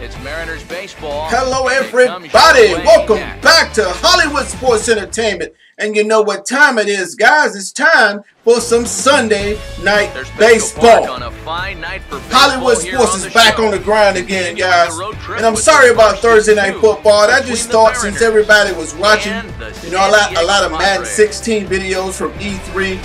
It's Mariners baseball. Hello, everybody. Welcome back to Hollywood Sports Entertainment. And you know what time it is, guys? It's time for some Sunday night baseball. Night baseball Hollywood Sports is back on the grind again, guys. And I'm sorry about Thursday night football. I just thought since everybody was watching, you know, a lot, a lot of Madden 16 videos from E3.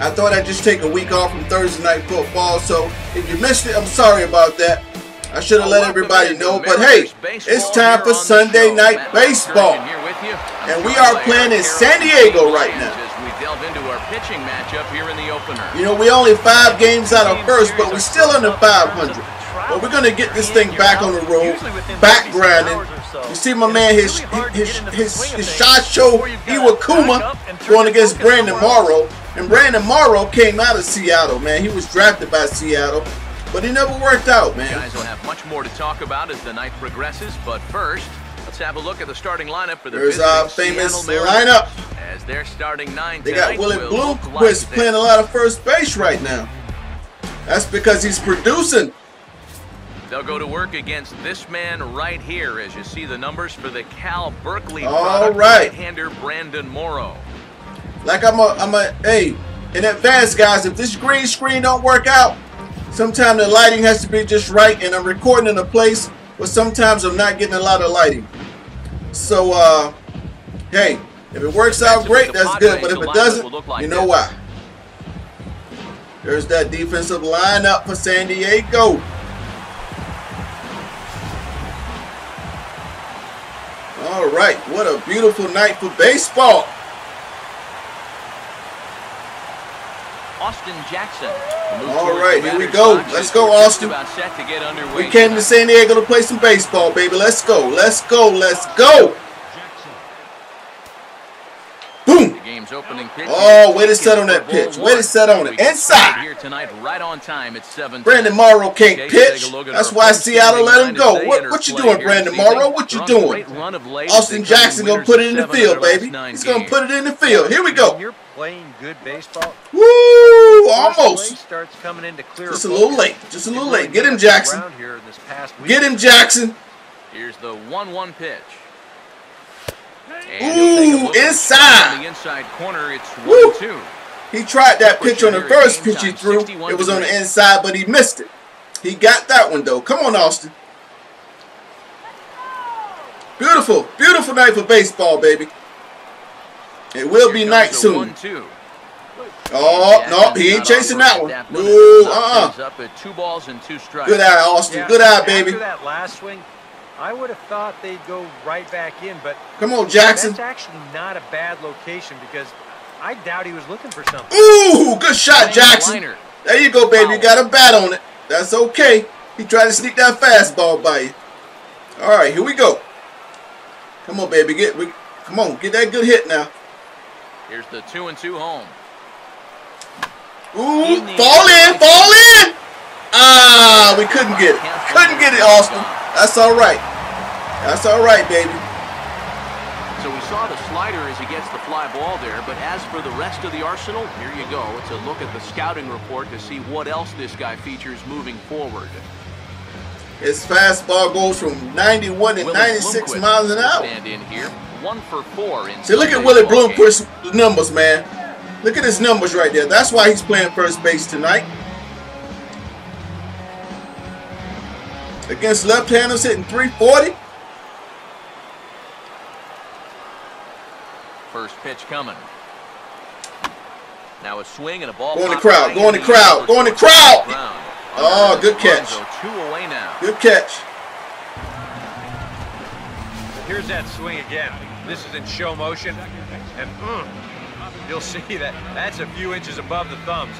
I thought I'd just take a week off from Thursday night football. So if you missed it, I'm sorry about that. I should have let everybody know, but hey, it's time for Sunday night baseball. And we are playing in San Diego right now. You know, we only five games out of first, but we're still under 500. But we're going to get this thing back on the road, back grinding. You see my man, his his his, his shot show Iwakuma going against Brandon Morrow. And Brandon Morrow came out of Seattle, man. He was drafted by Seattle. But he never worked out, man. Guys will have much more to talk about as the night progresses, but first, let's have a look at the starting lineup for the There's our famous lineup. As they're starting nine They got Willie Bloom, who is playing a lot of first base right now. That's because he's producing. They'll go to work against this man right here as you see the numbers for the Cal Berkeley All right. hander Brandon Morrow. Like I'm a, I'm a, hey, in advance, guys, if this green screen don't work out, Sometimes the lighting has to be just right, and I'm recording in a place where sometimes I'm not getting a lot of lighting. So, uh, hey, if it works out great, that's good. But if it doesn't, you know why. There's that defensive lineup for San Diego. All right, what a beautiful night for baseball. Austin Jackson. All right, here we go. Let's go, Austin. We came to San Diego to play some baseball, baby. Let's go. Let's go. Let's go. Boom. Oh, way to set on that pitch. Way to set on it. Inside. Here tonight, right on time. It's seven. Brandon Morrow can't pitch. That's why Seattle let him go. What, what you doing, Brandon Morrow? What you doing? Austin Jackson gonna put it in the field, baby. He's gonna put it in the field. Here we go You're playing good baseball. Woo! Almost. Starts coming into clear Just a little late. Just a little late. Get him, Jackson. Get him, Jackson. Here's the 1-1 pitch. Ooh, inside. The inside corner, it's 1-2. He tried that pitch on the first pitch he threw. It was on the inside, but he missed it. He got that one, though. Come on, Austin. Beautiful, beautiful night for baseball, baby. It will be night soon. Oh, no, he ain't chasing that one. No, uh-uh. Good eye, Austin. Good eye, baby. that last swing, I would have thought they'd go right back in, but come on, Jackson. That's actually not a bad location because I doubt he was looking for something. Ooh, good shot, Jackson. There you go, baby. You got a bat on it. That's okay. He tried to sneak that fastball by you. All right, here we go. Come on, baby. Get, we, come on, get that good hit now. Here's the two and two home. Ooh, fall in, fall in. Ah, we couldn't get it. Couldn't get it, Austin. That's all right. That's all right, baby. So we saw the slider as he gets the fly ball there, but as for the rest of the arsenal, here you go. It's a look at the scouting report to see what else this guy features moving forward. His fastball goes from 91 to 96 miles an hour. Stand in here. One for four. In See, look at Willie Bloomquist's numbers, man. Look at his numbers right there. That's why he's playing first base tonight. Against left-handers hitting 340. First pitch coming. Now a swing and a ball. Go in the crowd. Go in the crowd. Go in the crowd. Oh, good catch. Two away now. Good catch. Here's that swing again. This is in show motion. And mm, you'll see that that's a few inches above the thumbs.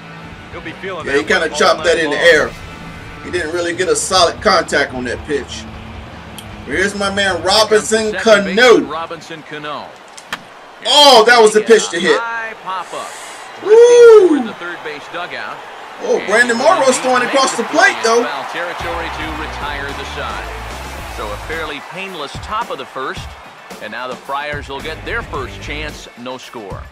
You'll be feeling yeah, he kind of chopped that in the air. He didn't really get a solid contact on that pitch. Here's my man Robinson Cano. Robinson Cano. Oh, that was the pitch to hit. Woo! The third base dugout. Oh, Brandon Morrow's throwing across the plate though. Territory to retire the side. So a fairly painless top of the first. And now the Friars will get their first chance, no score.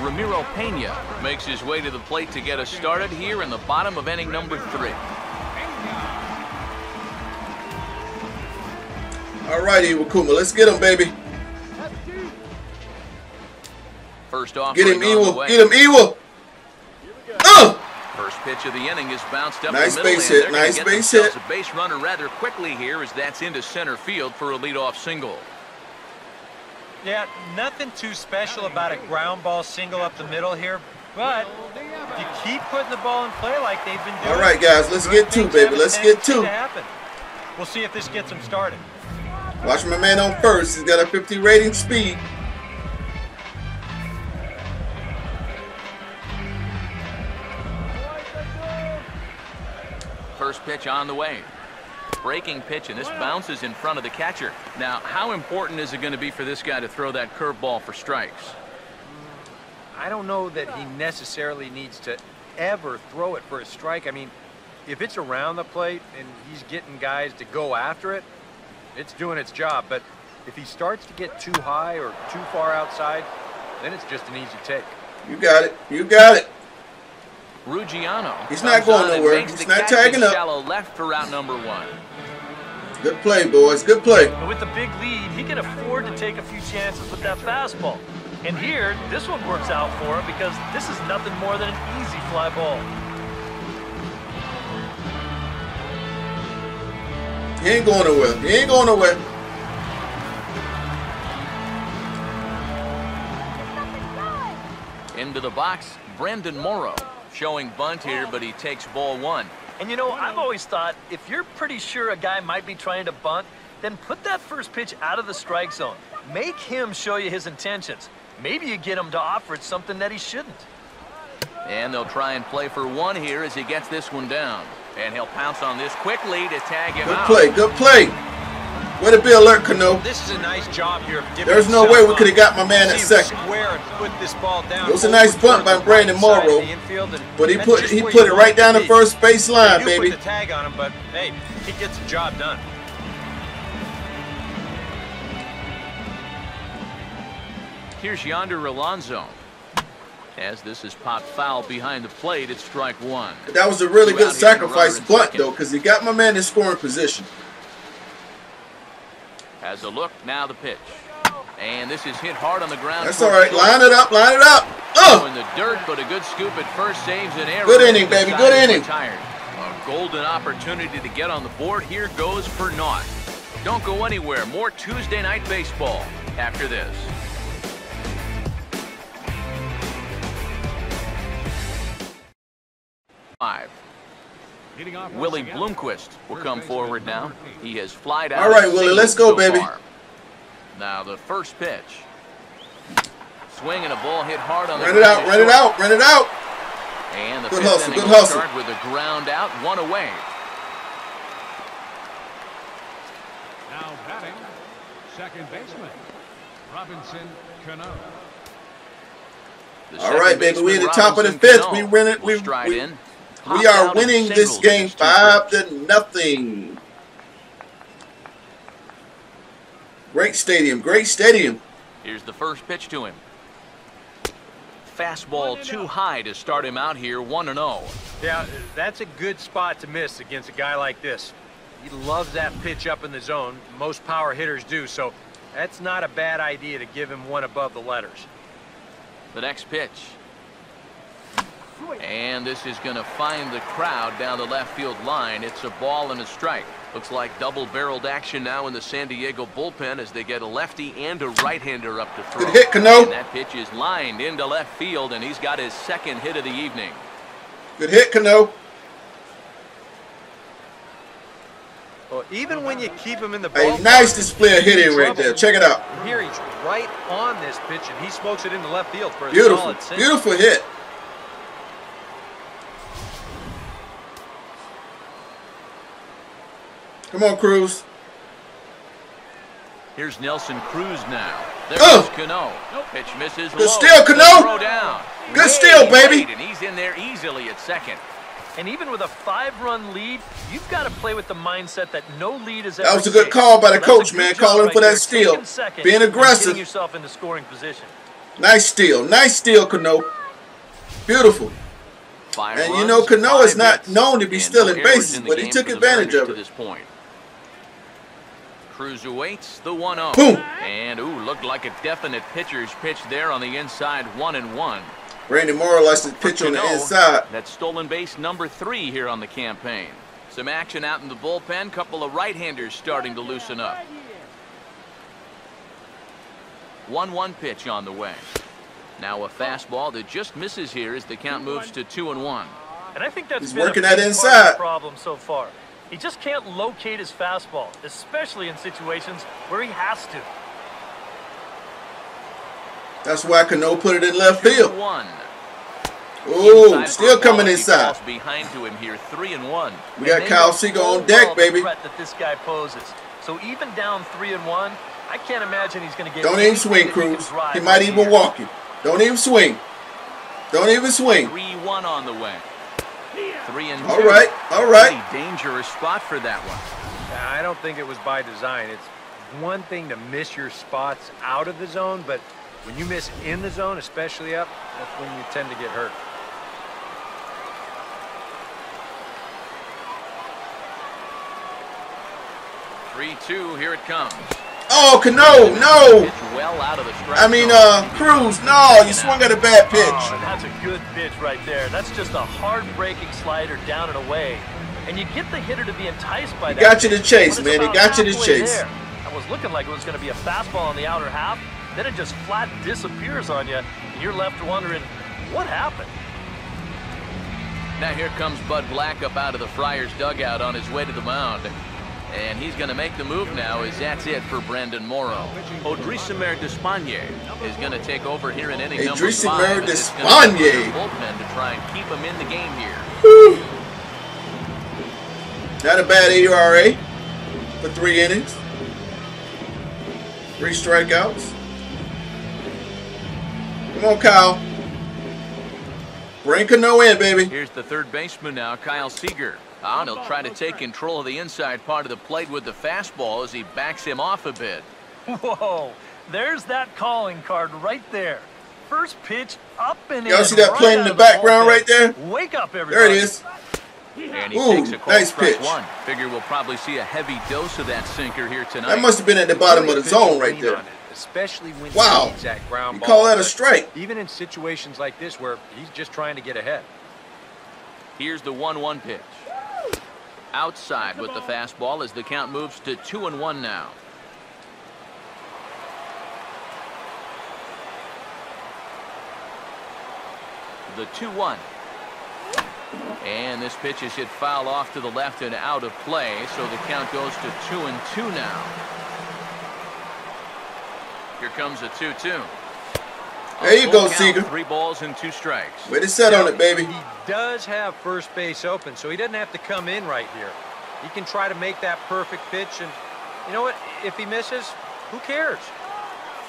Ramiro Pena makes his way to the plate to get us started here in the bottom of inning number three. All righty, Wakuma, let's get him, baby. First off, get him, Ewell. Get him, Ewell. Oh! First pitch of the inning is bounced up nice the middle. Base hit. Nice base hit. A base runner rather quickly here as that's into center field for a leadoff single. Yeah, nothing too special about a ground ball single up the middle here, but if you keep putting the ball in play like they've been doing. All right, guys, let's get two, baby. Let's get two. We'll see if this gets them started. Watch my man on first. He's got a 50 rating speed. First pitch on the way. Breaking pitch, and this bounces in front of the catcher. Now, how important is it going to be for this guy to throw that curveball for strikes? I don't know that he necessarily needs to ever throw it for a strike. I mean, if it's around the plate and he's getting guys to go after it, it's doing its job. But if he starts to get too high or too far outside, then it's just an easy take. You got it. You got it. Ruggiano. He's not going nowhere. He's not tagging up. Shallow left for route number one. Good play, boys. Good play. And with the big lead, he can afford to take a few chances with that fastball. And here, this one works out for him because this is nothing more than an easy fly ball. He ain't going nowhere. He ain't going nowhere. Into the box, Brandon Morrow. Showing bunt here, but he takes ball one. And you know, I've always thought if you're pretty sure a guy might be trying to bunt, then put that first pitch out of the strike zone. Make him show you his intentions. Maybe you get him to offer it something that he shouldn't. And they'll try and play for one here as he gets this one down. And he'll pounce on this quickly to tag him good out. Play, good play. Way to be alert, Cano. This is a nice job here. There's no way we could have got my man at second. It was a nice bunt by Brandon Morrow, but he put he put it right down the first base line, baby. Put the tag on him, but hey, he gets the job done. Here's Yonder Alonso. As this is popped foul behind the plate, it's strike one. That was a really good sacrifice bunt, though, because he got my man in scoring position. Has a look, now the pitch. And this is hit hard on the ground. That's all right. Line it up, line it up. Oh! In the dirt, but a good scoop at first saves an error. Good inning, baby. Good inning. Retired. A golden opportunity to get on the board. Here goes for naught. Don't go anywhere. More Tuesday night baseball after this. Five. Willie Bloomquist will come forward now. He has flied out. All right, Willie, let's go, so baby. Far. Now the first pitch. Swing and a ball hit hard on the Run it out, run it out, run it out. And the good fifth hustle, inning good hustle. start with a ground out, one away. Now batting, second baseman, Robinson Cano. The All baby, we in baseman, the top of the fifth. Cano, We win it. will We, stride we, in. We are winning this game five to nothing. Great stadium, great stadium. Here's the first pitch to him. Fastball too oh. high to start him out here, 1 0. Yeah, that's a good spot to miss against a guy like this. He loves that pitch up in the zone. Most power hitters do, so that's not a bad idea to give him one above the letters. The next pitch. And this is going to find the crowd down the left field line. It's a ball and a strike. Looks like double-barreled action now in the San Diego bullpen as they get a lefty and a right-hander up to throw. Good hit, Cano. And that pitch is lined into left field, and he's got his second hit of the evening. Good hit, Cano. Well, even when you keep him in the ball, A nice display of hitting right there. Check it out. Here he's right on this pitch, and he smokes it into left field for a Beautiful, solid single. beautiful hit. Come on, Cruz. Here's Nelson Cruz now. There's Oh. Cano. No Pitch misses Good steal, Cano. Down. Good steal, baby. late, And he's in there easily at second. And even with a five-run lead, you've got to play with the mindset that no lead is That ever was a good call by the So coach, man, calling right for that steal. Being aggressive. Yourself into scoring position. Nice steal. Nice steal, Cano. Beautiful. Five and runs, you know, Cano is not known to be stealing no bases, but he took advantage of to it. this point. Cruz awaits the 1-0. Boom. And, ooh, looked like a definite pitcher's pitch there on the inside, one and one. Brandon Morrow likes to pitch on the Cano, inside. That's stolen base number three here on the campaign. Some action out in the bullpen. Couple of right-handers starting to loosen up. 1-1 pitch on the way. Now a fastball that just misses here as the count moves to 2 and 1. And I think that's He's been working a that big part of inside. problem so far. He just can't locate his fastball, especially in situations where he has to. That's why Cano put it in left field. 1. Ooh, Inside still coming inside. behind to him here, 3 and 1. We got Kyle Seager on deck, baby. that this guy poses. So even down three and one, I can't imagine he's going to get. Don't even swing, that he Cruz. He might even here. walk you. Don't even swing. Don't even swing. 3-1 on the way. 3 and 2. All right, all right. Pretty dangerous spot for that one. I don't think it was by design. It's one thing to miss your spots out of the zone, but when you miss in the zone, especially up, that's when you tend to get hurt. Three-two. Here it comes. Oh, Cano, no. Pitch well out of the strike I mean, uh, Cruz, no. You swung at a bad Oh, pitch. and that's a good pitch right there. That's just a hard-breaking slider down and away. And you get the hitter to be enticed by He that. got you to pitch. chase, man. He got you to chase. there, That was looking like it was going to be a fastball on the outer half. Then it just flat disappears on you, and you're left wondering, what happened? Now here comes Bud Black up out of the Friars dugout on his way to the mound. And he's going to make the move now as that's it for Brandon Morrow. Odrisamer Despaigne is going to take over here in inning number five. and it's gonna Despaigne. bullpen to try and keep him in the game here. Not a bad ERA for three innings. Three strikeouts. Come on, Kyle. Bring Cano in, baby. Here's the third baseman now, Kyle Seager. And he'll try to take control of the inside part of the plate with the fastball as he backs him off a bit. Whoa, there's that calling card right there. First pitch up and Y'all see that right plane in the of the background right there? Wake up, everybody. There it is. And he Ooh, takes a nice strike pitch. one. Figure we'll probably see a heavy dose of that sinker here tonight. That must have been at the bottom of Really the zone right there. it, especially when Wow. he needs that ground You ball. call that a strike? Even in situations like this where he's just trying to get ahead. Here's the 1-1 pitch. Outside with the fastball as the count moves to 2 and 1 now. The 2-1. And this pitch is hit foul off to the left and out of play, so the count goes to 2 and 2 now. Here comes a 2-2. There you go, full Seager. Three balls and two strikes. Way to set on it, baby. He does have first base open, so he doesn't have to come in right here. He can try to make that perfect pitch, and you know what? If he misses, who cares?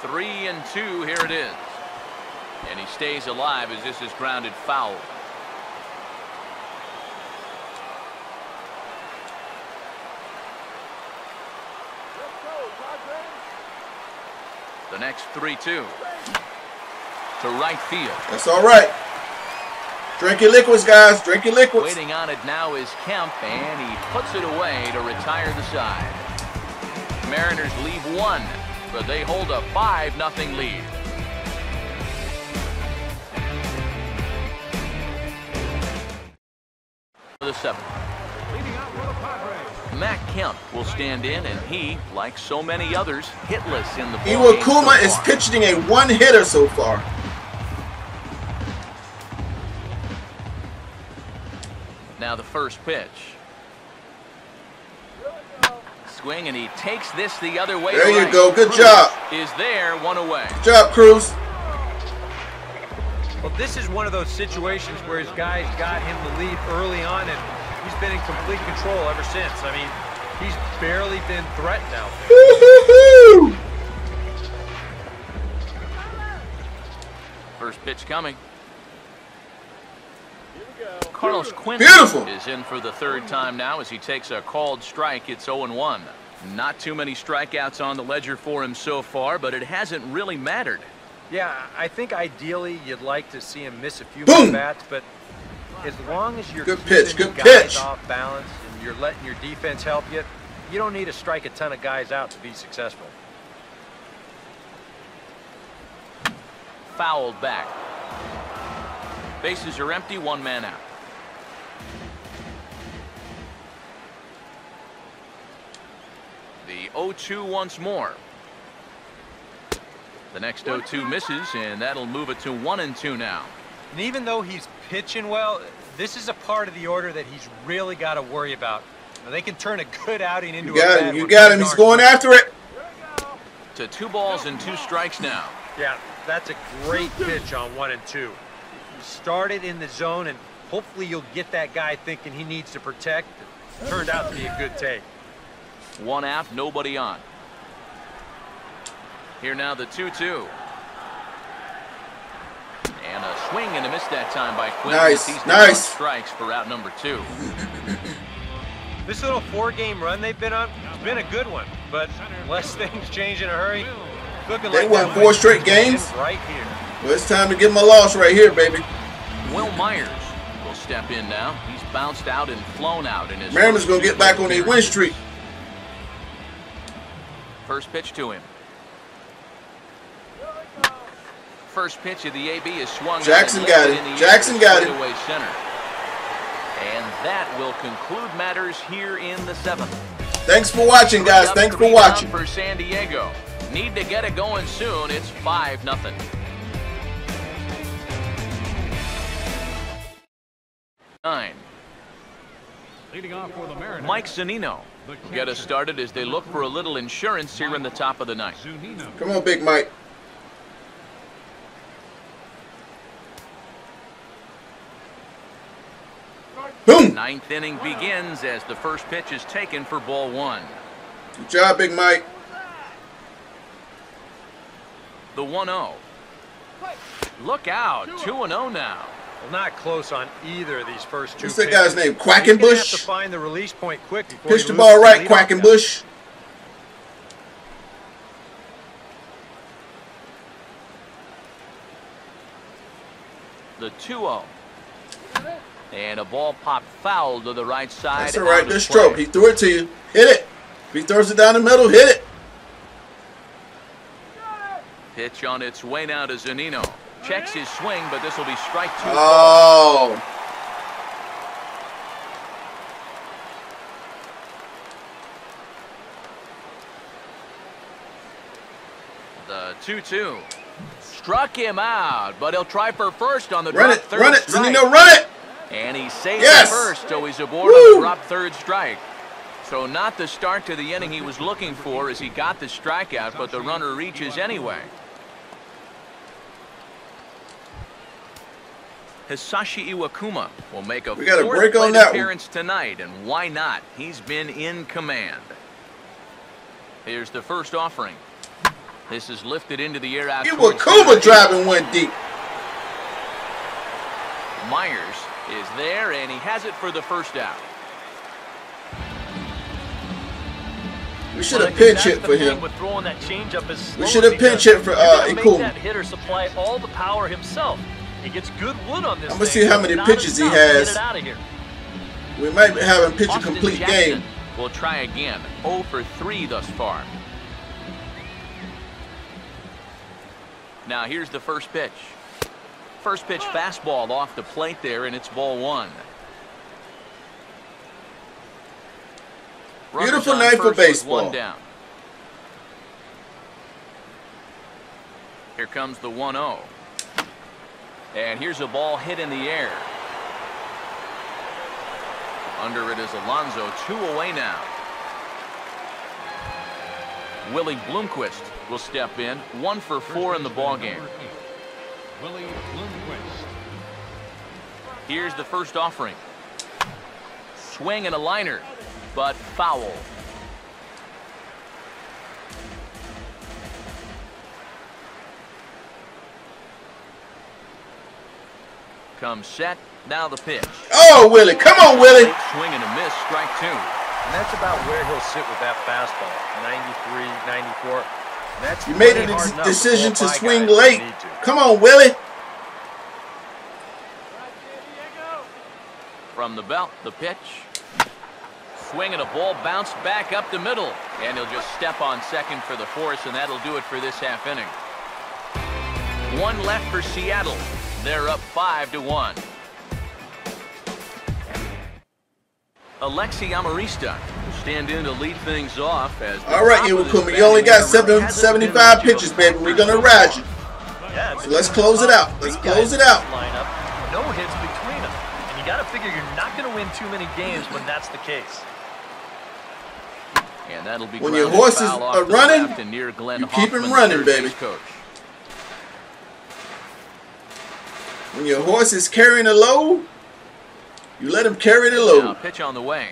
Three and two, here it is. And he stays alive as this is grounded foul. The next 3-2. To right field. That's all right. Drink your liquids, guys. Drink your liquids. Waiting on it now is Kemp, and he puts it away to retire the side. Mariners leave one, but they hold a 5-0 lead. The seventh. For the Padres. Matt Kemp will stand in, and he, like so many others, hitless in the Iwakuma so is pitching a one hitter so far. Now the first pitch. Swing, and he takes this the other way. There you right. go. Good Cruz job. Is there one away? Good job, Cruz. Well, this is one of those situations where his guys got him the lead early on, and he's been in complete control ever since. I mean, he's barely been threatened out there. Woo-hoo-hoo. First pitch coming. Carlos Quentin Beautiful. is in for the third time now as he takes a called strike. It's 0-1. Not too many strikeouts on the ledger for him so far, but it hasn't really mattered. Yeah, I think ideally you'd like to see him miss a few Boom. more bats, but as long as you're Good pitch, good guys pitch. off balance and you're letting your defense help you, you don't need to strike a ton of guys out to be successful. Fouled back. Bases are empty, one man out. The 0-2 once more. The next 0-2 misses, and that'll move it to 1 and 2 now. And even though he's pitching well, this is a part of the order that he's really got to worry about. Now, they can turn a good outing into You a got bad him. You got him. He's going after it. To two balls and two strikes now. Yeah, that's a great pitch on one and two. You start it in the zone, and hopefully you'll get that guy thinking he needs to protect. It turned out to be a good take. One out, nobody on. Here now the 2-2. And a swing and a miss that time by Quentin. Nice, He's nice. Strikes for out number two. This little four-game run they've been on, it's been a good one. But unless things change in a hurry, looking They like won four straight games? right here. Well, it's time to get my loss right here, baby. Wil Myers will step in now. He's bounced out and flown out in his. Mariners gonna get back on their win appearances. streak. First pitch to him. First pitch of the AB is swung. Jackson got it. Jackson got it. straightaway center. And that will conclude matters here in the seventh. Thanks for watching, guys. Thanks for watching. For San Diego. Need to get it going soon. It's 5 nothing. Mike Zunino get us started as they look for a little insurance here in the top of the ninth. Zunino. Come on, Big Mike. Boom. Ninth inning begins as the first pitch is taken for ball one. Good job, Big Mike. The 1-0. Look out, 2-0 now. Well, not close on either of these first two. What's that guy's name? He's gonna have to Quackenbush? find the release point quick before Pitch the ball right, leadoff guy. Quackenbush. The 2-0. And a ball popped foul to the right side. That's all right. out of Good stroke. He threw it to you. Hit it. If he throws it down the middle, hit it. Pitch on its way now to Zunino. Checks his swing, but this will be strike two. Oh. The 2-2. Struck him out, but he'll try for first on the Run drop it. third Run it. strike. Zunino, run it. And he saves Yes! first, so he's aboard on the drop third strike. So not the start to the inning he was looking for as he got the strikeout, but the runner reaches anyway. Hisashi Iwakuma will make a We got a break on that one. appearance tonight, and why not? He's been in command. Here's the first offering. This is lifted into the air out Iwakuma driving one deep. Myers is there, and he has it for the first out. We should have pinch hit for him. With throwing that changeup as slow should have pinch hit for, uh, Ikuma. hitter supply all the power himself. He gets good wood on this. I'ma see how many pitches he enough to get has. out of here. We might have him pitch a Austin complete Jackson game. will try again. 0 for 3 thus far. Now here's the first pitch. First pitch fastball off the plate there, and it's ball one. Beautiful on night for baseball. One down. Here comes the 1-0. And here's a ball hit in the air. Under it is Alonso, two away now. Willie Bloomquist will step in, one for four in the ballgame. Willie Bloomquist. Here's the first offering. Swing and a liner, but foul. Comes set, now the pitch. Oh, Willie. Come on, Willie. Swing and a miss, strike two. And that's about where he'll sit with that fastball. 93, 94. That's You made plenty a de- decision to swing guys late. to. Come on, Willie. From the belt, the pitch. Swing and a ball bounced back up the middle. And he'll just step on second for the force, and that'll do it for this half inning. One left for Seattle. They're up five to one. Alexi Amarista will stand in to lead things off as All right, top of this Iwakuma, you only got batting seven, 75 been much of a pitches, baby. We're gonna so ride you. So let's close it out. Let's close it out. Lineup, no hits between them. And you got to figure you're not going to win too many games when that's the case. And that'll be When your horses are running, left and near Glenn you keep 'em Hoffman, the running, baby. Coach. When your horse is carrying a load, you let him carry the Now load. pitch on the way.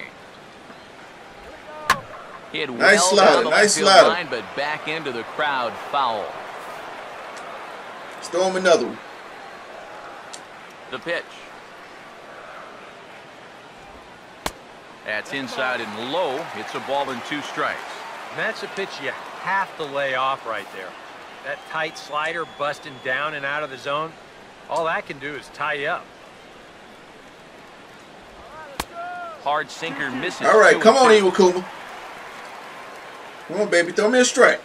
Hit Nice well slider, down the nice slider. line, but back into the crowd foul. Let's throw him another one. The pitch. That's inside and low. It's a ball and two strikes. And that's a pitch you have to lay off right there. That tight slider busting down and out of the zone, all that can do is tie you up. Hard sinker misses. All right, come on, two. Iwakuma. Come on, baby. Throw me a strike.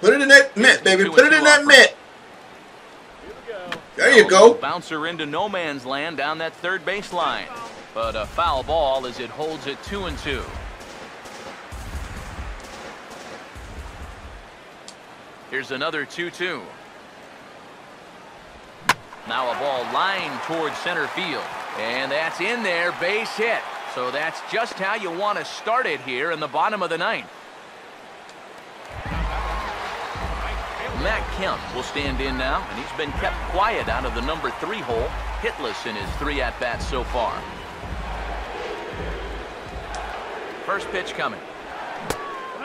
Put it in that mitt, baby. Put it in that mitt. There you oh, go. Bouncer into no man's land down that third base line. But a foul ball as it holds it two and two. Here's another 2-2. Now a ball lined towards center field. And that's in there, base hit. So that's just how you want to start it here in the bottom of the ninth. Matt Kemp will stand in now, and he's been kept quiet out of the number three hole, hitless in his three at-bats so far. First pitch coming.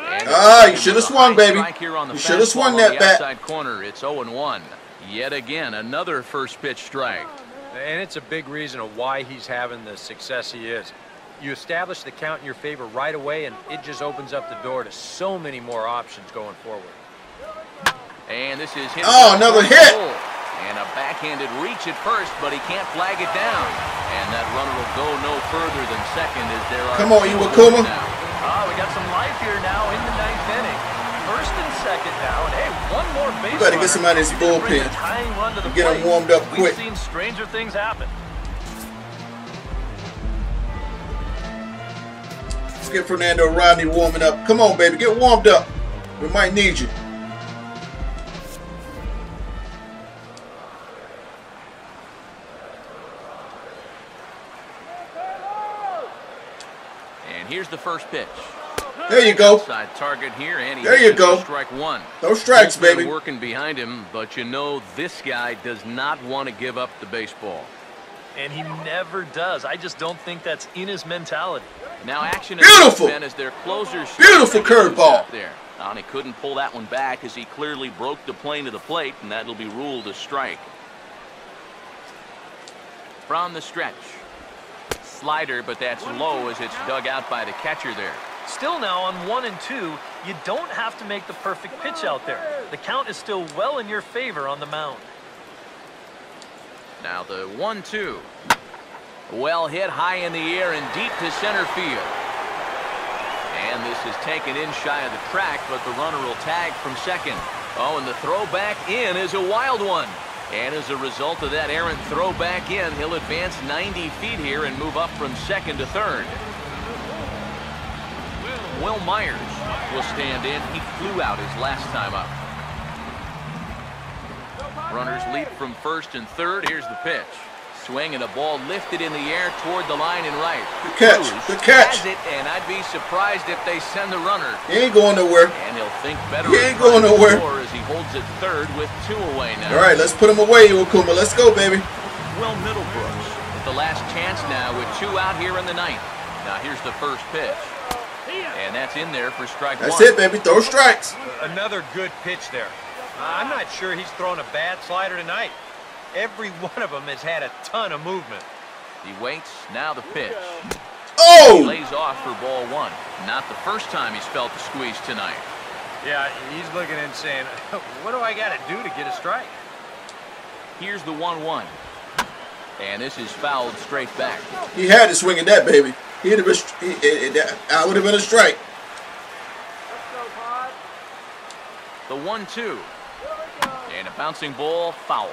And Ah, you shoulda swung, baby. strike here on the You shoulda swung that the bat. corner. It's 0-1. Yet again, another first pitch strike. And it's a big reason of why he's having the success he is. You establish the count in your favor right away, and it just opens up the door to so many more options going forward. And this is hit. Oh, another hit. hole. And a backhanded reach at first, but he can't flag it down. And that runner will go no further than second as there are Come on, two Iwakuma. now. Ah, we got some life here now in the ninth inning. First and second now, and hey, one more base You better get runner. somebody in his You can bring bullpen. the tying run to the Get 'em plate. warmed up We've quick. seen stranger things happen. Let's get Fernando Rodney warming up. Come on, baby. Get warmed up. We might need you. Here's the first pitch. There you go. Outside target here, and he There you go. Strike one. Those strikes, He's baby. working behind him, but you know this guy does not want to give up the baseball. And he never does. I just don't think that's in his mentality. Now action Beautiful. as their closers. Beautiful curveball. out there. Now, and he couldn't pull that one back as he clearly broke the plane to the plate, and that'll be ruled a strike. From the stretch. Slider, but that's low as it's dug out by the catcher there. Still now on one and two, you don't have to make the perfect pitch out there. The count is still well in your favor on the mound. Now the one-two. Well hit high in the air and deep to center field. And this is taken in shy of the track, but the runner will tag from second. Oh, and the throw back in is a wild one. And as a result of that errant throw back in, he'll advance 90 feet here and move up from second to third. Wil Myers will stand in. He flew out his last time up. Runners leap from first and third. Here's the pitch. Swing and a ball lifted in the air toward the line and right. Good catch. Cruz Good catch. Has it, and I'd be surprised if they send the runner. He ain't going nowhere. And he'll think better He ain't going to nowhere. score as he holds it third with two away now. All right, let's put him away, Iwakuma. Let's go, baby. Will Middlebrooks with the last chance now with two out here in the ninth. Now here's the first pitch. And that's in there for strike That's one. it, baby. Throw strikes. Another good pitch there. I'm not sure he's throwing a bad slider tonight. Every one of them has had a ton of movement. He waits. Now the pitch. Oh! He lays off for ball one. Not the first time he's felt the squeeze tonight. Yeah, he's looking and saying, what do I got to do to get a strike? Here's the 1-1. And this is fouled straight back. He had to swing at that, baby. He'd have been, he, it, it, I would have been a strike. The 1-2. And a bouncing ball, foul.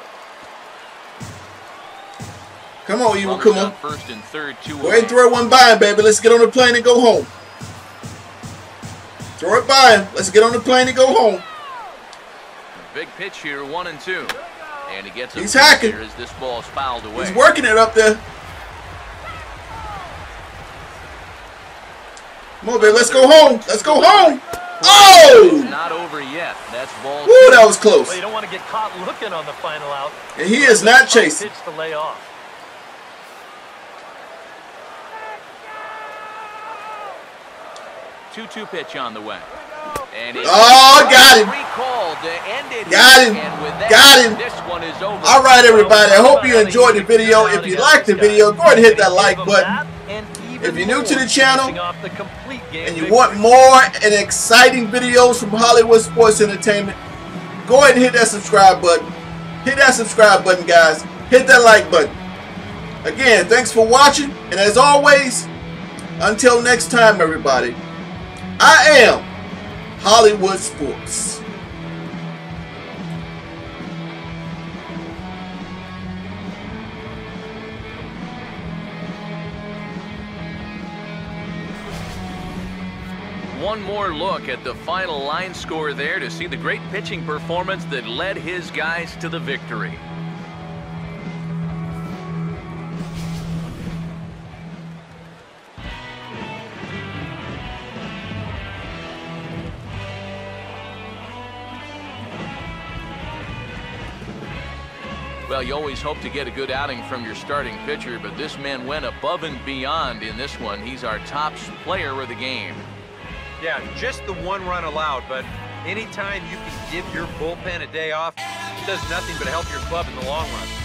Come on, Eagle, Runners come on on. First and third, two Go ahead and throw one by him, baby. Let's get on the plane and go home. Throw it by him. Let's get on the plane and go home. Big pitch here, one and two. And he gets a He's hacking. here as this ball's fouled away. He's working it up there. Come on, baby. Let's go home. Let's go home. Oh! It's Oh! not over yet. That's ball Woo, that was close. Well, you don't want to get caught looking on the final out. And he is not chasing. Pitch to lay off. Two-two pitch on the way. And Oh, got him. Recalled to end it Got him. and with that, Got him. This one is over. All right, everybody. I hope you enjoyed the video. If you liked the video, go ahead and hit that like button. If you're new to the channel and you want more and exciting videos from Hollywood Sports Entertainment, go ahead and hit that subscribe button. Hit that subscribe button, guys. Hit that like button. Again, thanks for watching. And as always, until next time, everybody, I am Hollywood Sports. One more look at the final line score there to see the great pitching performance that led his guys to the victory. Well, you always hope to get a good outing from your starting pitcher, but this man went above and beyond in this one. He's our top player of the game. Yeah, just the one run allowed, but anytime you can give your bullpen a day off, it does nothing but help your club in the long run.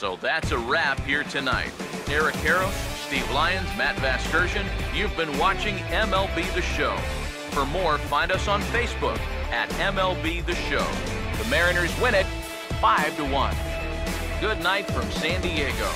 So that's a wrap here tonight. Eric Karros, Steve Lyons, Matt Vasgersian, you've been watching MLB The Show. For more, find us on Facebook at MLB The Show. The Mariners win it 5 to 1. Good night from San Diego.